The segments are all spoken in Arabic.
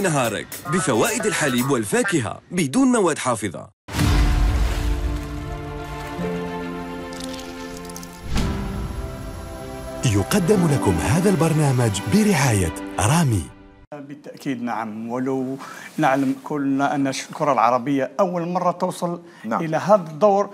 نهارك بفوائد الحليب والفاكهة بدون مواد حافظة يقدم لكم هذا البرنامج برعاية رامي بالتأكيد نعم ولو نعلم كلنا أن الكرة العربية أول مرة توصل نعم. إلى هذا الدور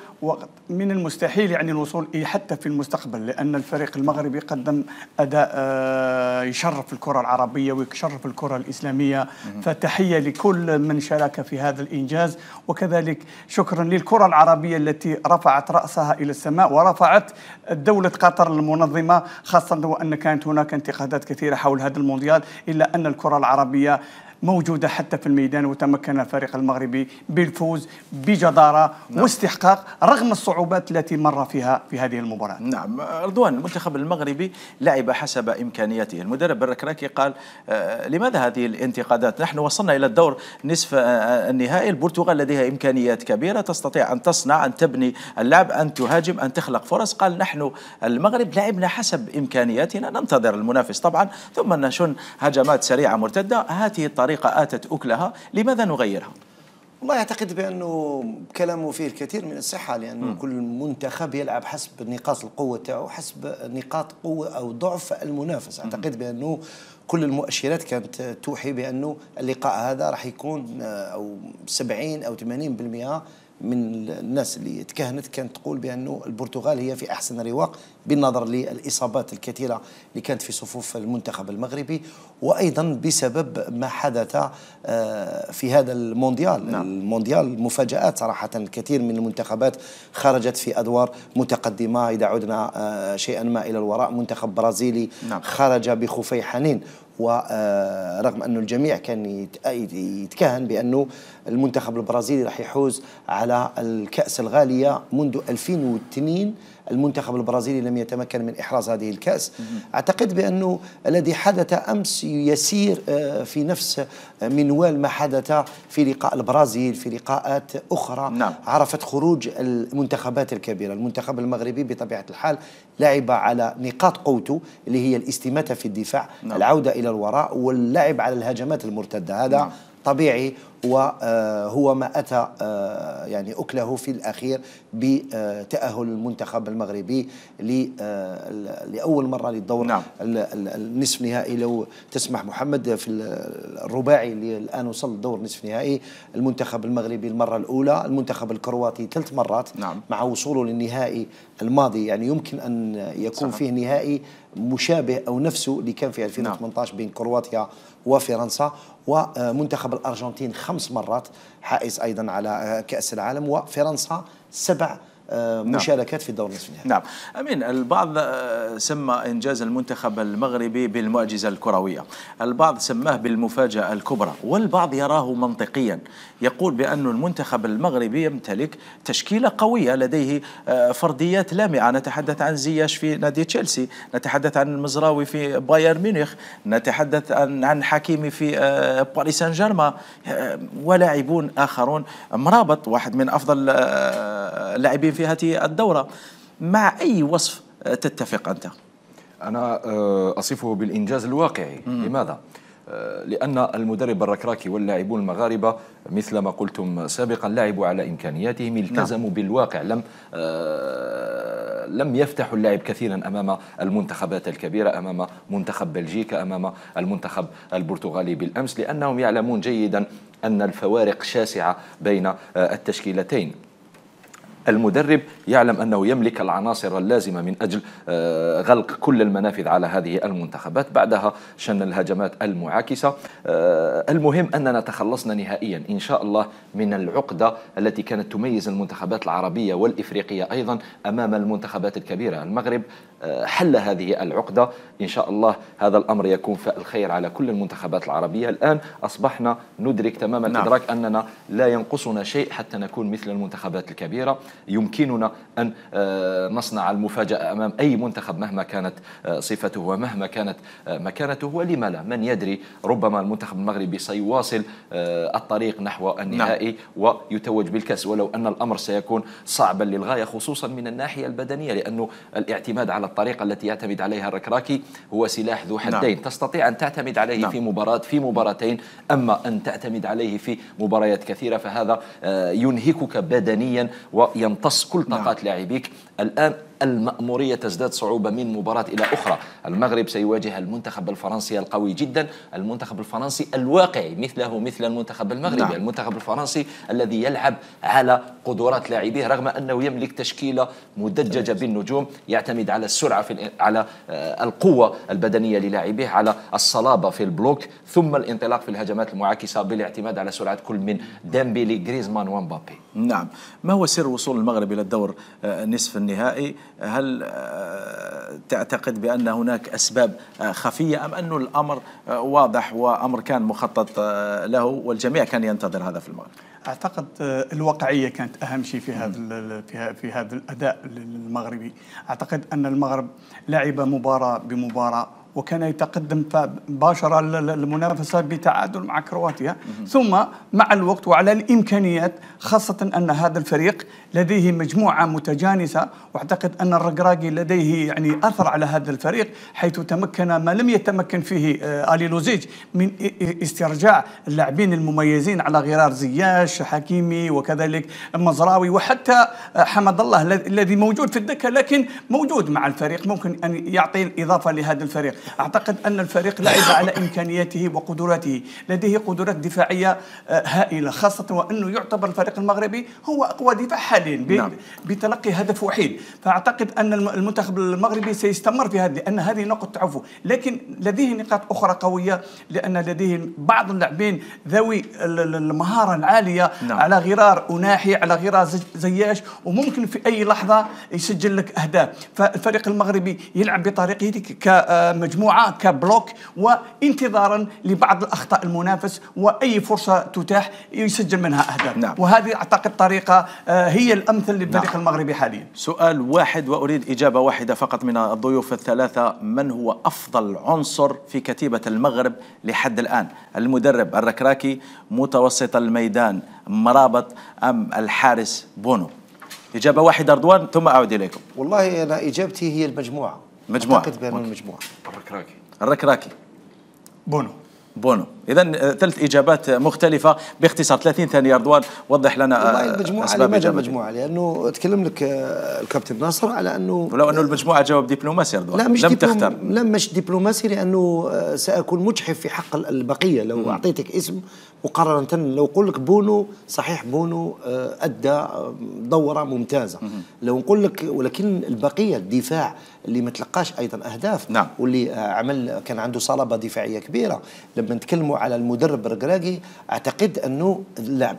ومن المستحيل يعني الوصول إليه حتى في المستقبل لأن الفريق المغربي قدم أداء آه، يشرف الكرة العربية ويشرف الكرة الإسلامية فتحية لكل من شارك في هذا الإنجاز. وكذلك شكرا للكرة العربية التي رفعت رأسها إلى السماء ورفعت دولة قطر المنظمة خاصة وأن كانت هناك انتقادات كثيرة حول هذا المونديال إلا أن الكرة العربية موجودة حتى في الميدان وتمكن الفريق المغربي بالفوز بجدارة نعم. واستحقاق رغم الصعوبات التي مر فيها في هذه المباراة. نعم. رضوان المنتخب المغربي لعب حسب إمكانياته. المدرب الركراكي قال آه لماذا هذه الانتقادات؟ نحن وصلنا إلى الدور نصف آه النهائي. البرتغال لديها إمكانيات كبيرة تستطيع أن تصنع أن تبني اللعب أن تهاجم أن تخلق فرص. قال نحن المغرب لعبنا حسب إمكانياتنا ننتظر المنافس طبعا ثم نشن هجمات سريعة مرتدة. هذه الطريقة طريقة آتت أكلها لماذا نغيرها؟ والله أعتقد بأنه كلامه فيه الكثير من الصحة لأنه م. كل منتخب يلعب حسب نقاط القوة تاعو حسب نقاط قوة أو ضعف المنافس أعتقد بأنه كل المؤشرات كانت توحي بأنه اللقاء هذا راح يكون أو 70 أو 80% من الناس اللي تكهنت كانت تقول بأنه البرتغال هي في أحسن رواق بالنظر للإصابات الكثيرة اللي كانت في صفوف المنتخب المغربي وأيضا بسبب ما حدث في هذا المونديال نعم. المونديال مفاجآت صراحة الكثير من المنتخبات خرجت في أدوار متقدمة إذا عدنا شيئا ما إلى الوراء منتخب برازيلي نعم. خرج بخفي حنين ورغم أنه الجميع كان يتكهن بأنه المنتخب البرازيلي راح يحوز على الكأس الغالية منذ 2002 المنتخب البرازيلي لم يتمكن من إحراز هذه الكأس أعتقد بأنه الذي حدث أمس يسير في نفس منوال ما حدث في لقاء البرازيل في لقاءات أخرى نعم. عرفت خروج المنتخبات الكبيرة المنتخب المغربي بطبيعة الحال لعب على نقاط قوته اللي هي الاستماتة في الدفاع نعم. العودة إلى الوراء واللعب على الهجمات المرتدة هذا نعم. طبيعي وهو ما أتى يعني أكله في الأخير بتأهل المنتخب المغربي لأول مرة للدور نعم. النصف نهائي لو تسمح محمد في الرباعي اللي الآن وصل الدور نصف نهائي المنتخب المغربي المرة الأولى المنتخب الكرواتي ثلاث مرات نعم. مع وصوله للنهائي الماضي يعني يمكن أن يكون صحيح. فيه نهائي مشابه أو نفسه اللي كان في 2018 نعم. بين كرواتيا وفرنسا ومنتخب الأرجنتين خمس مرات حائز أيضا على كأس العالم وفرنسا سبع مشاركات في الدور نصف النهائي نعم. أمين البعض سمى إنجاز المنتخب المغربي بالمعجزة الكروية. البعض سماه بالمفاجأة الكبرى والبعض يراه منطقيا. يقول بأن المنتخب المغربي يمتلك تشكيلة قوية لديه فرديات لامعة. نتحدث عن زياش في نادي تشيلسي نتحدث عن المزراوي في بايرن ميونخ نتحدث عن عن حكيمي في باريس سان جيرمان ولاعبون آخرون. مرابط واحد من أفضل اللاعبين في هذه الدورة مع أي وصف تتفق أنت؟ أنا أصفه بالإنجاز الواقعي مم. لماذا؟ لأن المدرب الركراكي واللاعبون المغاربة مثل ما قلتم سابقا لعبوا على إمكانياتهم التزموا نعم. بالواقع لم لم يفتحوا اللعب كثيرا أمام المنتخبات الكبيرة أمام منتخب بلجيكا أمام المنتخب البرتغالي بالأمس لأنهم يعلمون جيدا أن الفوارق شاسعة بين التشكيلتين المدرب يعلم أنه يملك العناصر اللازمة من أجل غلق كل المنافذ على هذه المنتخبات. بعدها شن الهجمات المعاكسة. المهم أننا تخلصنا نهائيا إن شاء الله من العقدة التي كانت تميز المنتخبات العربية والإفريقية أيضا أمام المنتخبات الكبيرة المغرب حل هذه العقدة. إن شاء الله هذا الأمر يكون فالخير على كل المنتخبات العربية. الآن أصبحنا ندرك تمام الإدراك نعم. أننا لا ينقصنا شيء حتى نكون مثل المنتخبات الكبيرة. يمكننا أن نصنع المفاجأة أمام أي منتخب مهما كانت صفته ومهما كانت مكانته. ولما لا؟ من يدري. ربما المنتخب المغربي سيواصل الطريق نحو النهائي نعم. ويتوج بالكأس. ولو أن الأمر سيكون صعبا للغاية خصوصا من الناحية البدنية لأنه الاعتماد على على الطريقة التي يعتمد عليها الركراكي هو سلاح ذو حدين نعم. تستطيع أن تعتمد عليه نعم. في مباراة في مباراتين أما أن تعتمد عليه في مباريات كثيرة فهذا آه، ينهكك بدنيا ويمتص كل طاقات نعم. لاعبيك الآن المأمورية تزداد صعوبة من مباراة إلى أخرى. المغرب سيواجه المنتخب الفرنسي القوي جدا المنتخب الفرنسي الواقعي مثله مثل المنتخب المغربي. نعم. المنتخب الفرنسي الذي يلعب على قدرات لاعبيه رغم أنه يملك تشكيلة مدججة بالنجوم يعتمد على السرعة في على آه، القوة البدنية للاعبيه على الصلابة في ال bloc ثم الانطلاق في الهجمات المعاكسة بالاعتماد على سرعة كل من ديمبيلي جريزمان ومبابي. نعم. ما هو سر وصول المغرب إلى الدور آه، نصف النهائي؟ هل آه، تعتقد بأن هناك أسباب آه، خفية أم أن الأمر آه، واضح وأمر كان مخطط له والجميع كان ينتظر هذا في المغرب؟ أعتقد الواقعية كانت أهم شيء في هذا في هذا الأداء المغربي أعتقد أن المغرب لعب مباراة بمباراة وكان يتقدم باشر المنافسة بتعادل مع كرواتيا. ثم مع الوقت وعلى الإمكانيات خاصة أن هذا الفريق لديه مجموعة متجانسة. وأعتقد أن الرقراقي لديه يعني أثر على هذا الفريق حيث تمكن ما لم يتمكن فيه آه، آلي لوزيج من استرجاع اللاعبين المميزين على غرار زياش حكيمي وكذلك مزراوي وحتى آه، حمد الله الذي موجود في الدكة لكن موجود مع الفريق. ممكن أن يعطي الإضافة لهذا الفريق. أعتقد أن الفريق لعب على إمكانياته وقدراته. لديه قدرات دفاعية آه، هائلة خاصة وأنه يعتبر الفريق المغربي هو أقوى دفاع حاليا نعم. بتلقي هدف وحيد. فأعتقد أن المنتخب المغربي سيستمر في هذه لأن هذه نقطة تعفو. لكن لديه نقاط أخرى قوية لأن لديه بعض اللاعبين ذوي المهارة العالية نعم. على غرار أناحي على غرار زياش وممكن في أي لحظة يسجل لك أهداف. فالفريق المغربي يلعب بطريقته كمجموعة مجموعة كبلوك وانتظارا لبعض الأخطاء المنافس وأي فرصة تتاح يسجل منها أهداف. نعم. وهذه أعتقد طريقة آه، هي الأمثل للفريق نعم. المغربي حاليا. سؤال واحد وأريد إجابة واحدة فقط من الضيوف الثلاثة. من هو أفضل عنصر في كتيبة المغرب لحد الآن؟ المدرب الركراكي متوسط الميدان مرابط أم الحارس بونو؟ إجابة واحدة رضوان ثم أعود إليكم. والله أنا إجابتي هي المجموعة. مجموعة. أعتقد بأنه المجموعة. الركراكي. الركراكي. بونو. بونو اذا آه، ثلاث إجابات مختلفة باختصار 30 ثانية رضوان وضح لنا آه، المجموعة لماذا المجموعة؟ لأنه تكلم لك آه، الكابتن ناصر على أنه ولو أنه المجموعة جاوب دبلوماسي رضوان لا مش لم دبلوم تختار لا مش دبلوماسي لأنه سأكون مجحف في حق البقية لو م. أعطيتك اسم مقارنة لو أقول لك بونو صحيح بونو أدى دورة ممتازة م. لو نقول لك ولكن البقية الدفاع اللي ما تلقاش أيضا أهداف نعم. واللي عمل كان عنده صلابة دفاعية كبيرة لما نتكلموا على المدرب الرقراقي أعتقد أنه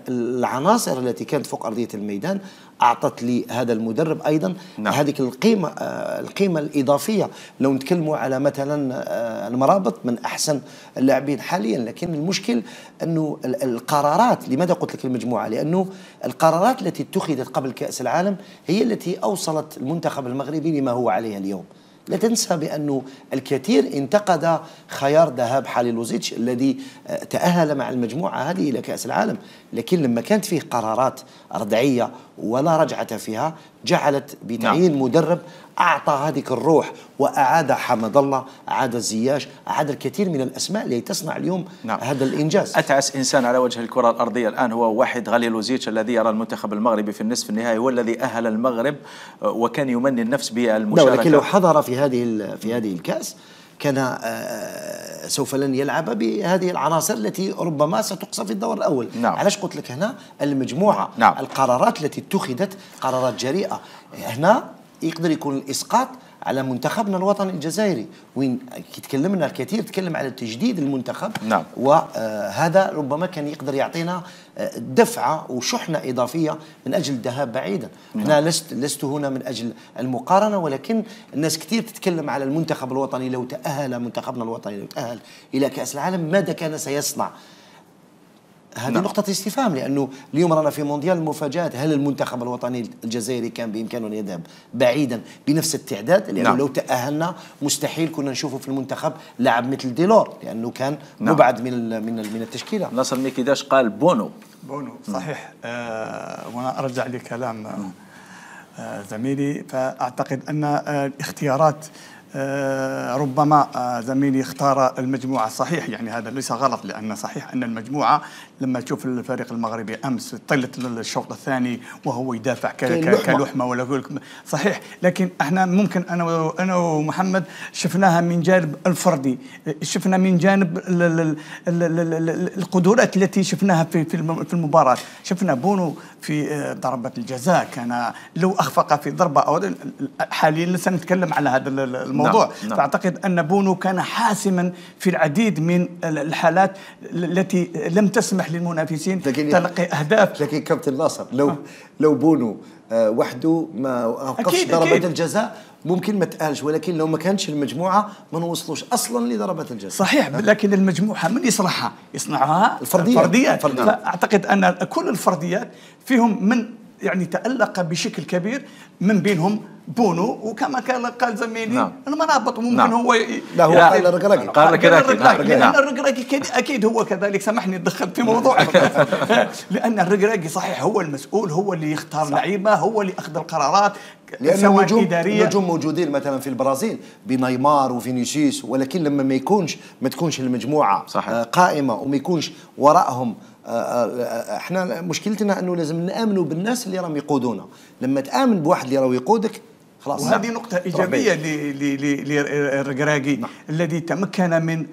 العناصر التي كانت فوق أرضية الميدان أعطت لي هذا المدرب أيضا نعم. هذه القيمة آه، القيمة الإضافية. لو نتكلموا على مثلا آه، المرابط من أحسن اللاعبين حاليا لكن المشكل أنه القرارات لماذا قلت لك المجموعة؟ لأنه القرارات التي اتخذت قبل كأس العالم هي التي أوصلت المنتخب المغربي لما هو عليه اليوم. لا تنسى بأنه الكثير انتقد خيار ذهاب حاليلوزيتش الذي آه، تأهل مع المجموعة هذه إلى كأس العالم لكن لما كانت فيه قرارات ردعية ولا رجعة فيها جعلت بتعيين نعم. مدرب أعطى هذه الروح وأعاد حمد الله أعاد الزياش أعاد الكثير من الأسماء اللي تصنع اليوم نعم. هذا الإنجاز أتعس إنسان على وجه الكرة الأرضية الآن هو واحد غالي لوزيتش الذي يرى المنتخب المغربي في النصف النهائي هو الذي أهل المغرب آه، وكان يمني النفس بالمشاركة لكن لو حضر في هذه في هذه الكأس كان آه، سوف لن يلعب بهذه العناصر التي ربما ستقصى في الدور الأول نعم. علاش قلت لك هنا المجموعه نعم. القرارات التي اتخذت قرارات جريئة هنا يقدر يكون الإسقاط على منتخبنا الوطني الجزائري وين تكلمنا الكثير تكلم على تجديد المنتخب نعم. وهذا ربما كان يقدر يعطينا آه، دفعة وشحنة إضافية من أجل الذهاب بعيدا نعم. أنا لست, لست هنا من أجل المقارنة ولكن الناس كثير تتكلم على المنتخب الوطني لو تأهل منتخبنا الوطني لو تأهل إلى كأس العالم ماذا كان سيصنع هذه نعم. نقطة استفهام لأنه اليوم رانا في مونديال المفاجآت. هل المنتخب الوطني الجزائري كان بإمكانه أن يذهب بعيدا بنفس التعداد؟ لأنه نعم. لو تأهلنا مستحيل كنا نشوفه في المنتخب لاعب مثل ديلور لأنه كان نعم. مبعد من من من التشكيلة. ناصر ميكيداش قال بونو. بونو صحيح. آه وأنا أرجع لكلام آه، زميلي. فأعتقد أن آه، الاختيارات آه، ربما آه، زميلي اختار المجموعة. صحيح يعني هذا ليس غلط لأن صحيح أن المجموعة لما تشوف الفريق المغربي أمس طلت الشوط الثاني وهو يدافع ك- كاين ك- لحمة. كلحمة ولا أقول لك صحيح لكن إحنا ممكن أنا و- أنا ومحمد شفناها من جانب الفردي شفنا من جانب ال- ال- ال- ال- ال- ال- القدرات التي شفناها في في الم- في المباراة شفنا بونو في آه، ضربة الجزاء كان لو أخفق في ضربة أو حاليا لسه نتكلم على هذا ال- الموضوع نعم، نعم. فأعتقد أن بونو كان حاسما في العديد من ال- الحالات التي لم تسمح للمنافسين لكن- تلقي أهداف لكن كابتن ناصر لو لو بونو آه، وحده ما أوقفش أكيد. الجزاء ممكن ما تقالش ولكن لو ما كانش المجموعة ما نوصلوش أصلا لضربة الجزاء صحيح لكن المجموعة من يصنعها يصنعها الفرديات. الفرديات الفرديات. فأعتقد أن كل الفرديات فيهم من يعني تألق بشكل كبير من بينهم بونو وكما كان قال زميلي نعم. المنابط ممكن نعم. هو ي- لا هو قال الركراكي. قال الركراكي، الركراكي نعم. لأن نعم. الركراكي أكيد هو كذلك سامحني دخلت في موضوع لأن الركراكي صحيح هو المسؤول هو اللي يختار لعيبة هو اللي أخذ القرارات لأن النجوم النجوم موجودين مثلا في البرازيل بنيمار وفينيسيوس ولكن لما ما يكونش ما تكونش المجموعة صحيح. آه، قائمة وما يكونش وراءهم إحنا مشكلتنا انه لازم نامنوا بالناس اللي راهم يقودونا. لما تآمن بواحد اللي راه يقودك خلاص. وهذه نقطة إيجابية للرقراقي الذي تمكن من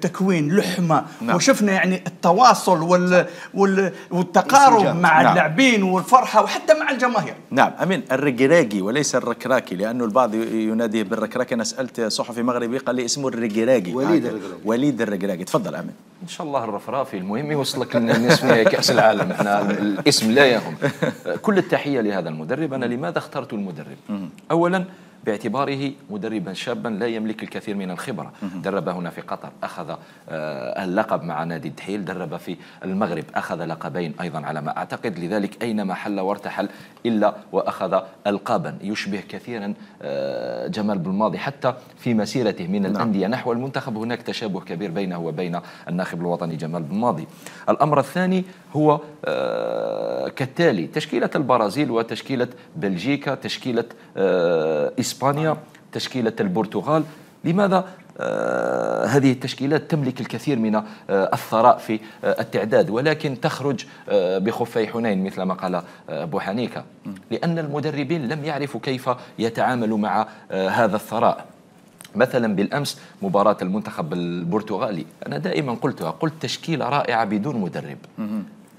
تكوين لحمة. نعم. وشفنا يعني التواصل وال وال والتقارب. مع نعم. اللاعبين والفرحة وحتى مع الجماهير. نعم. أمين. الرقراقي وليس الركراكي لأنه البعض يناديه بالركراكي. أنا سألت صحفي مغربي قال لي اسمه الرقراقي وليد الرقراقي. وليد الرقراقي تفضل أمين. إن شاء الله الرفرافي المهم يوصلك نهائي كأس العالم. إحنا الاسم لا يهم. كل التحية لهذا المدرب. أنا لماذا اخترت المدرب؟ اولا باعتباره مدربا شابا لا يملك الكثير من الخبرة. درب هنا في قطر أخذ آه، اللقب مع نادي الدحيل درب في المغرب أخذ لقبين أيضا على ما أعتقد. لذلك أينما حل وارتحل إلا وأخذ القابا. يشبه كثيرا آه، جمال بالماضي. حتى في مسيرته من الأندية نحو المنتخب هناك تشابه كبير بينه وبين الناخب الوطني جمال بالماضي. الأمر الثاني هو آه، كالتالي تشكيلة البرازيل وتشكيلة بلجيكا تشكيلة آه، إسبانيا تشكيلة البرتغال. لماذا؟ آه هذه التشكيلات تملك الكثير من آه الثراء في آه التعداد ولكن تخرج بخفي حنين مثل ما قال أبو حنيكه لأن المدربين لم يعرفوا كيف يتعاملوا مع هذا الثراء. مثلا بالأمس مباراة المنتخب البرتغالي. أنا دائما قلتها قلت تشكيلة رائعة بدون مدرب.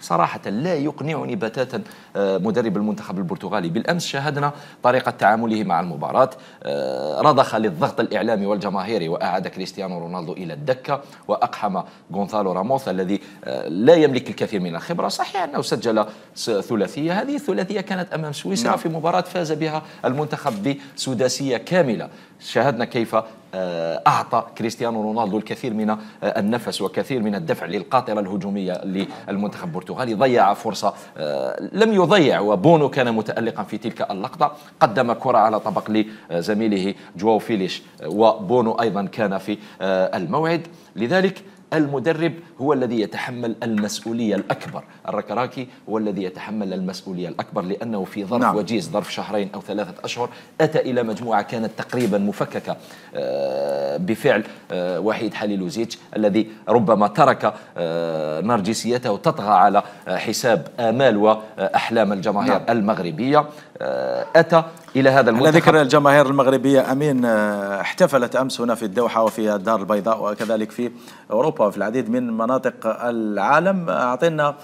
صراحة لا يقنعني بتاتا آه، مدرب المنتخب البرتغالي. بالأمس شاهدنا طريقة تعامله مع المباراة. آه، رضخ للضغط الإعلامي والجماهيري وأعاد كريستيانو رونالدو إلى الدكة وأقحم غونثالو راموس الذي آه، لا يملك الكثير من الخبرة. صحيح أنه سجل ثلاثية. هذه الثلاثية كانت أمام سويسرا نعم. في مباراة فاز بها المنتخب بسداسية كاملة. شاهدنا كيف أعطى كريستيانو رونالدو الكثير من آه، النفس وكثير من الدفع للقاطرة الهجومية للمنتخب البرتغالي ضيع فرصة آه، لم يضيع وبونو كان متألقا في تلك اللقطة. قدم كرة على طبق لزميله جواو فيليش آه، وبونو أيضا كان في آه، الموعد. لذلك المدرب هو الذي يتحمل المسؤولية الأكبر الركراكي هو الذي يتحمل المسؤولية الأكبر لأنه في ظرف نعم. وجيز ظرف شهرين أو ثلاثة أشهر أتى إلى مجموعة كانت تقريبا مفككة آه، بفعل آه، وحيد حليلوزيتش الذي ربما ترك آه، نرجسيته تطغى على حساب آمال وأحلام الجماهير نعم. المغربية أتى إلى هذا على المنتخب ذكر الجماهير المغربية أمين آه، احتفلت أمس هنا في الدوحة وفي الدار البيضاء وكذلك في أوروبا وفي العديد من مناطق العالم. أعطينا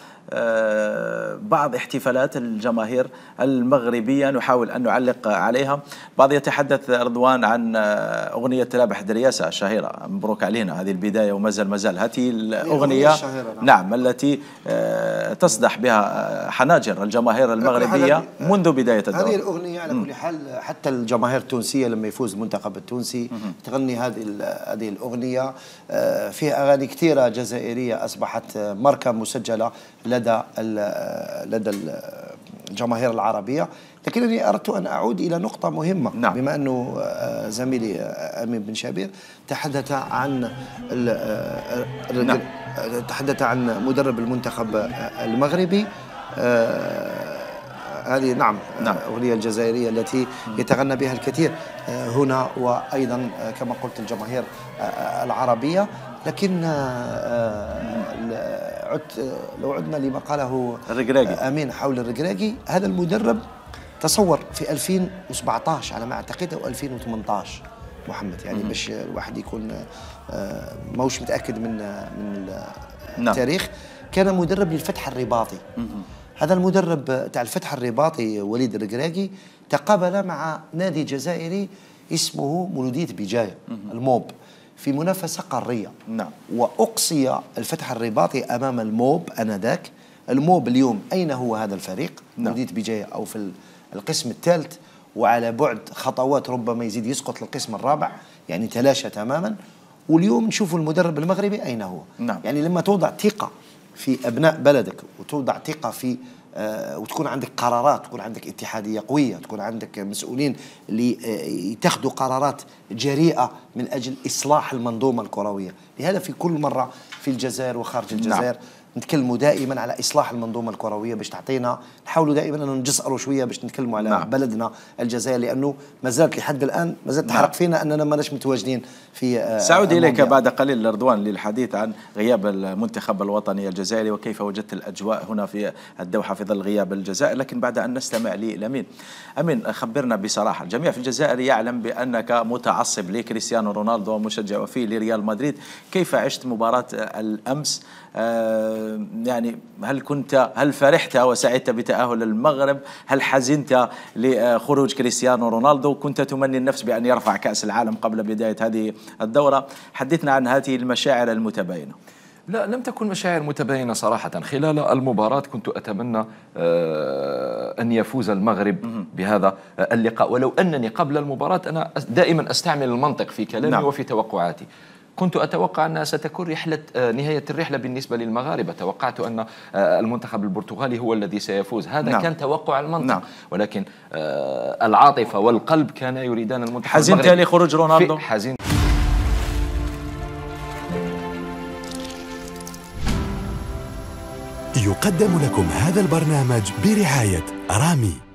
بعض احتفالات الجماهير المغربية نحاول أن نعلق عليها. بعض يتحدث رضوان عن آه، أغنية لابح درياسة الشهيرة مبروك علينا. هذه البداية ومازال مازال هذه الأغنية نعم. نعم التي آه، تصدح بها آه، حناجر الجماهير المغربية هذه- منذ بداية هذه الدورة الأغنية على كل حال حتى الجماهير التونسية لما يفوز المنتخب التونسي تغني هذه هذه الأغنية. آه، فيها أغاني كثيرة جزائرية أصبحت آه، ماركة مسجلة. لدى لدى ال- الجماهير العربية لكنني أردت أن أعود إلى نقطة مهمة نعم. بما أنه آه، زميلي آه، أمين بن شابير تحدث عن ال- آه، نعم. تحدث عن مدرب المنتخب المغربي هذه نعم نعم. أغنية الجزائرية التي يتغنى بها الكثير هنا وأيضا كما قلت الجماهير العربية لكن عدت آه، لو عدنا لما قاله الركراكي. آه، أمين حول الركراكي هذا المدرب تصور في 2017 على ما أعتقد أو 2018 محمد يعني باش الواحد يكون آه، موش متأكد من آه، من ال- نعم. التاريخ. كان مدرب للفتح الرباطي. هذا المدرب تاع الفتح الرباطي وليد الركراكي تقابل مع نادي جزائري اسمه مولودية بجاية الموب. في منافسة قارية. نعم. وأقصي الفتح الرباطي أمام الموب أنذاك الموب اليوم أين هو هذا الفريق؟ نعم. مولودية بجاية أو في ال- القسم الثالث. وعلى بعد خطوات ربما يزيد يسقط للقسم الرابع. يعني تلاشى تماما. واليوم نشوف المدرب المغربي أين هو؟ نعم. يعني لما توضع ثقة في أبناء بلدك وتوضع ثقة في وتكون عندك قرارات تكون عندك اتحادية قوية تكون عندك مسؤولين اللي آه، يتخذوا قرارات جريئة من أجل إصلاح المنظومة الكروية. لهذا في كل مرة في الجزائر وخارج الجزائر نتكلموا دائما على إصلاح المنظومة الكروية باش تعطينا نحاولوا دائما أنه نجسروا شوية باش نتكلموا على نعم. نعم. بلدنا الجزائر لأنه ما زالت لحد الآن ما زالت نعم. تحرق فينا أننا ماناش متواجدين في آه، سأعود المونديال. بعد قليل رضوان للحديث عن غياب المنتخب الوطني الجزائري وكيف وجدت الأجواء هنا في الدوحة في ظل غياب الجزائر لكن بعد أن نستمع لأمين أمين خبرنا بصراحة الجميع في الجزائر يعلم بأنك متعصب لكريستيانو رونالدو ومشجع وفي لريال مدريد كيف عشت مباراة الأمس آه، يعني هل كنت هل فرحت وسعدت بتأهل المغرب؟ هل حزنت لخروج كريستيانو رونالدو؟ كنت تمني النفس بأن يرفع كأس العالم قبل بداية هذه الدورة؟ حدثنا عن هذه المشاعر المتباينة. لا لم تكن مشاعر متباينة صراحة. خلال المباراة كنت أتمنى آه، أن يفوز المغرب بهذا آه، اللقاء. ولو أنني قبل المباراة أنا دائما أستعمل المنطق في كلامي نعم. وفي توقعاتي. كنت أتوقع أنها ستكون رحلة آه، نهاية الرحلة بالنسبة للمغاربة توقعت أن آه، المنتخب البرتغالي هو الذي سيفوز هذا نعم. كان توقع المنطق نعم. ولكن آه، العاطفة والقلب كان يريدان المنتخب حزنت. لخروج رونالدو؟ حزنت يقدم لكم هذا البرنامج برعاية رامي